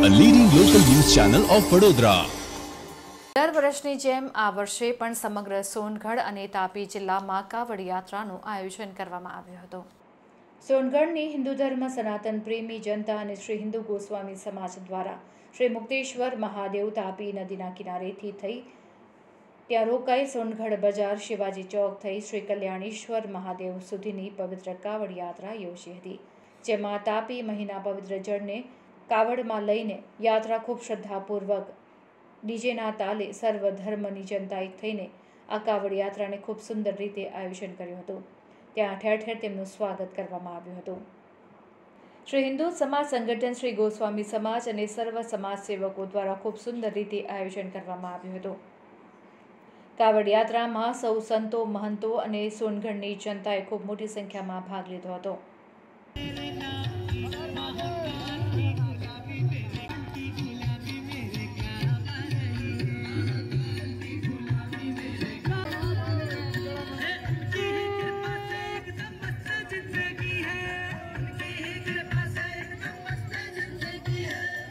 Of Vadodara દર વર્ષની જેમ આ વર્ષે પણ સમગ્ર સોનગઢ અને તાપી જિલ્લામાં કાવડ યાત્રાનું આયોજન કરવામાં આવ્યું હતું. સોનગઢની હિન્દુ ધર્મ સનાતન પ્રેમી જનતા અને શ્રી હિન્દુ ગોસ્વામી સમાજ દ્વારા શ્રી મુક્તેશ્વર મહાદેવ તાપી નદીના કિનારેથી થઈ ત્યાં રોકાઈ સોનગઢ બજાર શિવાજી ચોક થઈ શ્રી કલ્યાણેશ્વર મહાદેવ સુધીની પવિત્ર કાવડ યાત્રા યોજી હતી જેમાં તાપી મહિના પવિત્ર જળને કાવડમાં લઈને યાત્રા ખૂબ શ્રદ્ધાપૂર્વક ડીજેના તાલે સર્વ ધર્મની જનતા એક થઈને આ કાવડ યાત્રાને ખૂબ સુંદર રીતે આયોજન કર્યું હતું. ત્યાં ઠેર ઠેર તેમનું સ્વાગત કરવામાં આવ્યું હતું. શ્રી હિન્દુ સમાજ સંગઠન શ્રી ગોસ્વામી સમાજ અને સર્વ સમાજ સેવકો દ્વારા ખૂબ સુંદર રીતે આયોજન કરવામાં આવ્યું હતું. કાવડ યાત્રામાં સૌ સંતો, મહંતો અને સોનગઢની જનતાએ ખૂબ મોટી સંખ્યામાં ભાગ લીધો હતો.